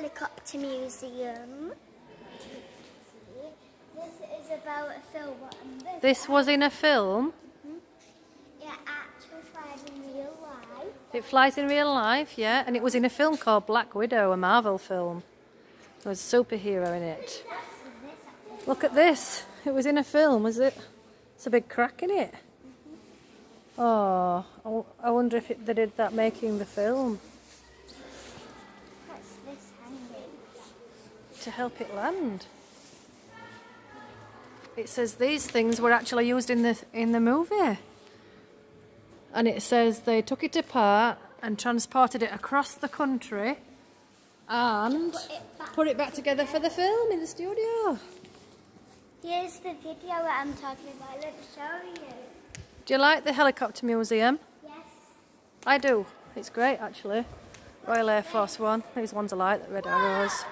helicopter museum. This is about a film. This, This was in a film. Mm-hmm. yeah, actual flies in real life. It flies in real life, yeah, and it was in a film called Black Widow, a Marvel film. There was a superhero in it. Look at this. It was in a film, was it? It's a big crack in it. Mm-hmm. Oh, I wonder if it, they did that making the film What's this hanging? To help it land. It says these things were actually used in the in the movie. And it says they took it apart and transported it across the country and Put it back. put it back together for the film in the studio. Here's the video that I'm talking about. Let me show you. Do you like the helicopter museum? Yes. I do. It's great actually. Royal Air Force One. These ones I like, the red arrows. This is a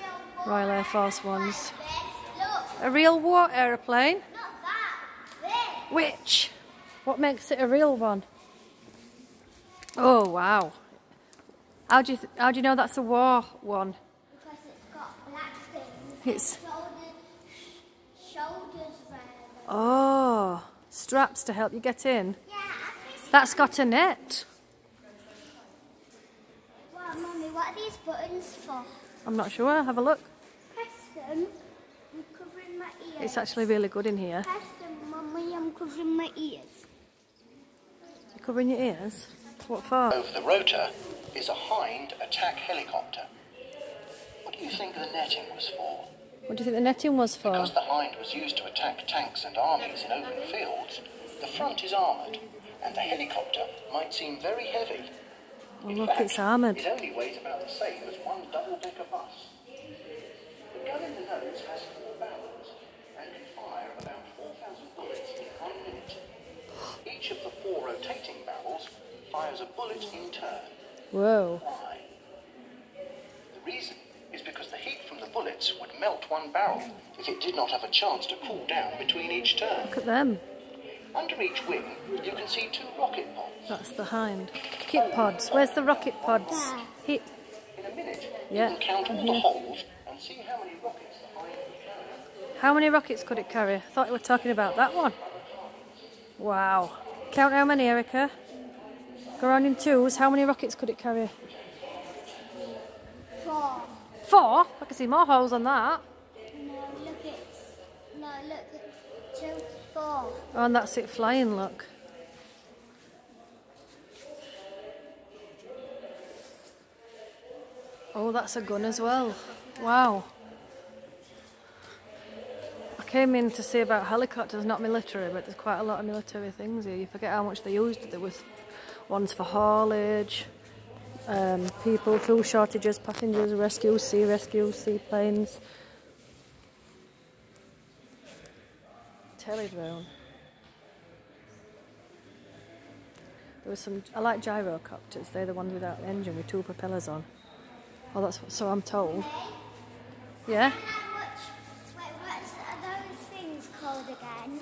real one. Royal Air Force ones. A real war aeroplane. Which? What makes it a real one? Oh wow! How do you how do you know that's a war one? Because it's got black things. It's Shoulders, shoulders oh straps to help you get in. Yeah. That's got a net. Wow, Mummy, what are these buttons for? I'm not sure. Have a look. Press them. I'm covering my ears. It's actually really good in here. Press them, Mummy, I'm covering my ears. You're covering your ears. What for? Over the rotor is a Hind attack helicopter. What do you think the netting was for? What do you think the netting was for? Because the Hind was used to attack tanks and armies in open fields, the front is armoured, and the helicopter might seem very heavy. Oh, look, fact, it's armoured. It only weighs about the same as one double-decker bus. The gun in the nose has four barrels and can fire about 4,000 bullets in one minute. Each of the four rotating barrels fires a bullet in turn. Whoa! Why? The reason is because the heat from the bullets would melt one barrel if it did not have a chance to cool down between each turn. Look at them. Under each wing, you can see two rocket pods. That's the hind. Kit pods. Where's the rocket pods? There. Hit. In a minute, Yeah, you can count all mhm. the holes and see how many rockets the Hind can carry. How many rockets could it carry? I thought you were talking about that one. Wow. Count how many, Erica. Go around in twos. How many rockets could it carry? Four. Four? I can see more holes on that. No, look at. No, look at two, four. Oh, and that's it flying, look. Oh, that's a gun as well. Wow. I came in to see about helicopters, not military, but there's quite a lot of military things here. You forget how much they used. There was ones for haulage, um, people, fuel shortages, passengers, rescue, sea rescue, seaplanes. Teledrone. There was some. I like gyrocopters. They're the ones without an engine with two propellers on. Oh, that's what, so I'm told. Yeah, How much? Wait, what are those things called again?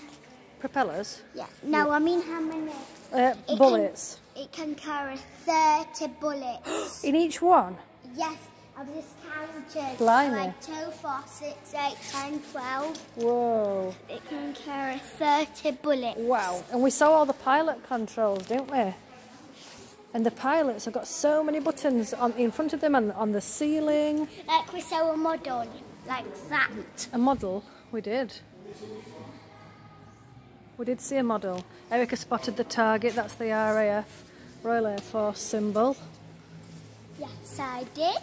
propellers, Yeah. No, I mean how many? uh, It bullets Can, it can carry 30 bullets. in each one. yes, I've just counted. Blimey. Like 2, 4, 6, 8, 10, 12. Whoa! It can carry 30 bullets. Wow! And we saw all the pilot controls, didn't we? And the pilots have got so many buttons on in front of them and on the ceiling. Like we saw a model, like that. A model. We did. We did see a model. Erica spotted the target. That's the RAF Royal Air Force symbol. Yes, I did.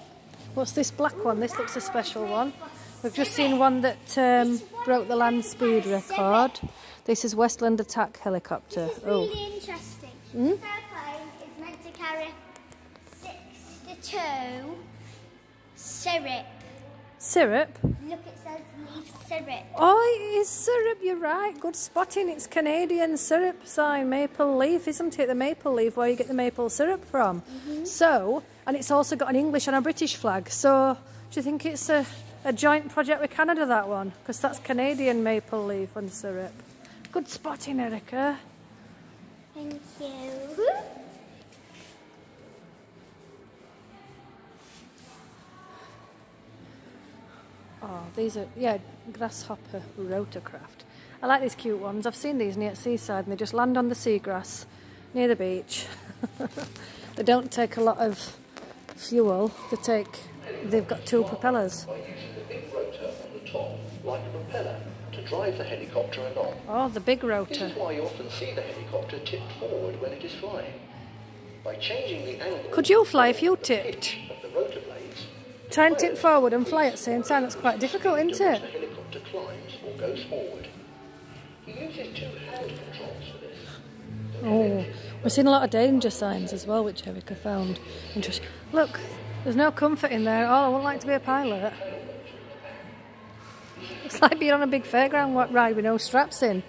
What's this black one? This looks a special one. We've just seen one that um, broke the land speed record. This is Westland Attack Helicopter. This is Oh, really interesting. Mhm. This airplane is meant to carry 62 syrup. Syrup. Look, it says leaf syrup. Oh, it is syrup. You're right. Good spotting. It's Canadian syrup sign, maple leaf, isn't it? The maple leaf where you get the maple syrup from. Mm-hmm. So, and it's also got an English and a British flag. So, do you think it's a, a joint project with Canada? That one, because that's Canadian maple leaf and syrup. Good spotting, Erica. Thank you. Oh, these are, yeah, grasshopper rotorcraft. I like these cute ones. I've seen these near seaside and they just land on the seagrass near the beach. they don't take a lot of fuel. They take, they've got two propellers. Like a propeller, to drive the helicopter along. Oh, the big This rotor. is why you often see the helicopter tipped forward when it is flying. By changing the angle Could you fly if you tipped? And tip forward and fly at the same time. That's quite difficult, isn't it? Oh, we've seen a lot of danger signs as well, which Erica found interesting. Look, there's no comfort in there at all. I wouldn't like to be a pilot. It's like being on a big fairground ride with no straps in.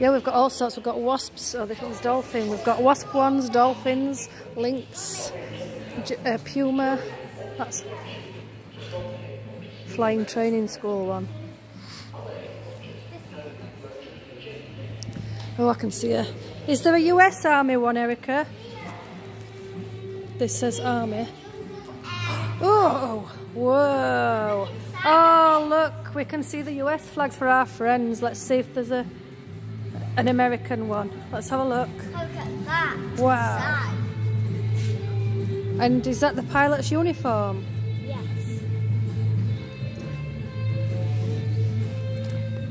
Yeah, we've got all sorts. We've got wasps. Oh, this one's dolphin. We've got wasp ones, dolphins, lynx, uh, puma. That's flying training school one. Oh, I can see her. Is there a US Army one, Erica? This says Army. Oh, whoa. Oh, look, we can see the US flags for our friends. Let's see if there's a an American one. Let's have a look. Look at that. Wow. And is that the pilot's uniform? Yes.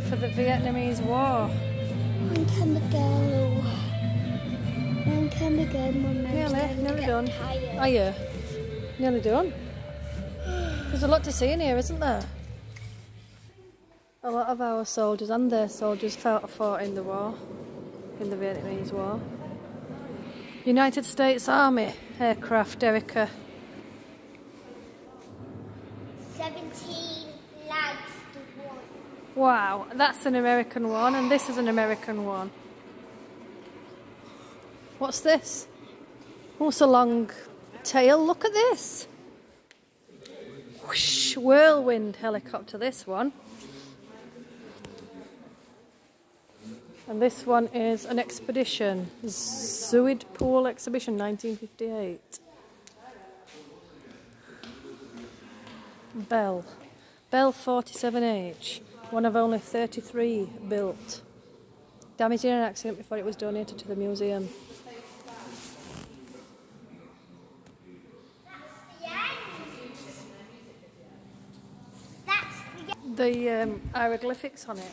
For the Vietnamese War. When can we go? When can we go? Mum, Nearly, nearly done. tired. Are you? Nearly done. There's a lot to see in here, isn't there? A lot of our soldiers and their soldiers fought, fought in the war, in the Vietnamese War. United States Army aircraft, Erica. 17 flags to one. Wow, that's an American one, and this is an American one. What's this? It's a long tail. Look at this. Whoosh, whirlwind helicopter, this one. And this one is an expedition. Zuid Pool Exhibition 1958. Bell. Bell 47H. One of only 33 built. Damaged in an accident before it was donated to the museum. The. The um, hieroglyphics on it.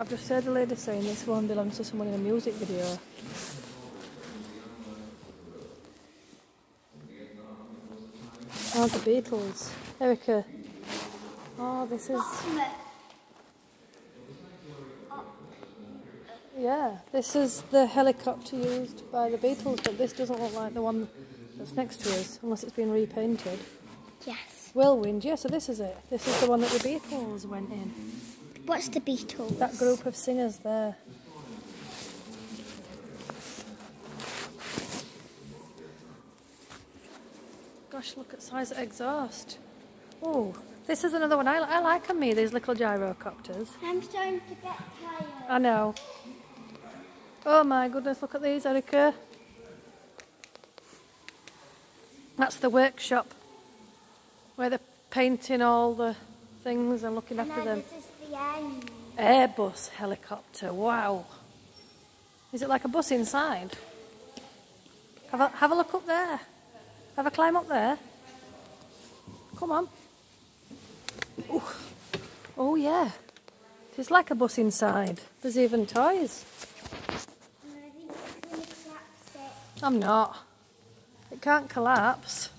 I've just heard a lady saying this one belongs to someone in a music video. Oh, the Beatles. Erica. Oh, this is. Yeah, this is the helicopter used by the Beatles, but this doesn't look like the one that's next to us, unless it's been repainted. Yes. Whirlwind, yeah, so this is it. This is the one that the Beatles went in. What's the Beatles? That group of singers there. Gosh, look at size of exhaust. Oh, this is another one. I, I like 'em, me, these little gyrocopters. I'm starting to get tired. I know. Oh my goodness, look at these, Erica. That's the workshop where they're painting all the things and looking after no, them. Airbus helicopter, wow. Is it like a bus inside? Have a, have a look up there. Have a climb up there. Come on. Ooh. Oh, yeah. It's like a bus inside. There's even toys. I'm not. It can't collapse.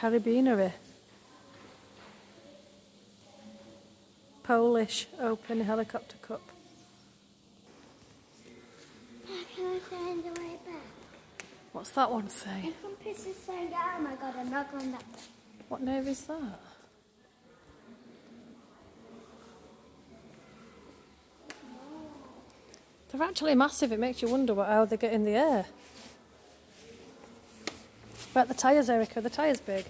Carabinieri. Polish Open Helicopter Cup. How can I find the way back? What's that one say? saying, oh my god, I'm not going that way. What navy is that? They're actually massive. It makes you wonder what, how they get in the air. About the tyres, Erica. The tyres big.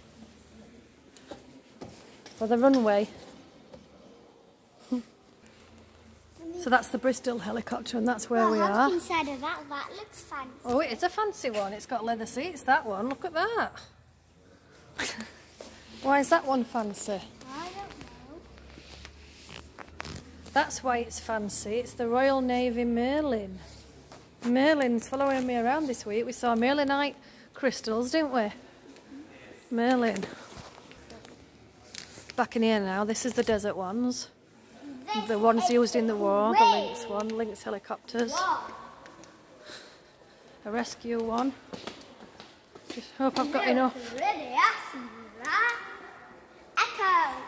for the runway. so that's the Bristol helicopter, and that's where well, we are. inside of that? That looks fancy. Oh, it is a fancy one. It's got leather seats, that one. Look at that. why is that one fancy? I don't know. That's why it's fancy. It's the Royal Navy Merlin. Merlin's following me around this week. We saw Merlinite crystals, didn't we? Merlin. Back in here now. This is the desert ones. This The ones used in the war. The. Lynx one. Lynx helicopters. A rescue one. Just hope I've got enough. Really awesome, right? Echo.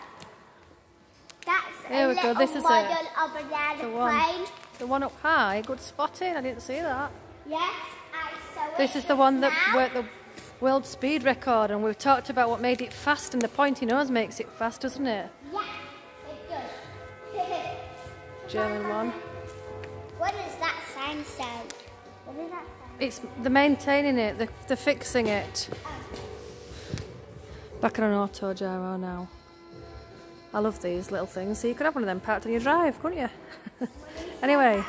That's Here we go, this is it. model of an The one. The one up high. Good spotting. I didn't see that. Yes, I saw it. This is the one that worked the world speed record, and we've talked about what made it fast, and the pointy nose makes it fast, doesn't it? Yeah, it does. German one. What does that sign say? What does that say? It's the maintaining it, the, the fixing it. Oh. Back on an auto gyro now. I love these little things. So you could have one of them parked on your drive, couldn't you? anyway,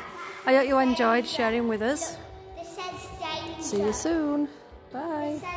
I hope you enjoyed sharing with us. See you soon. Bye.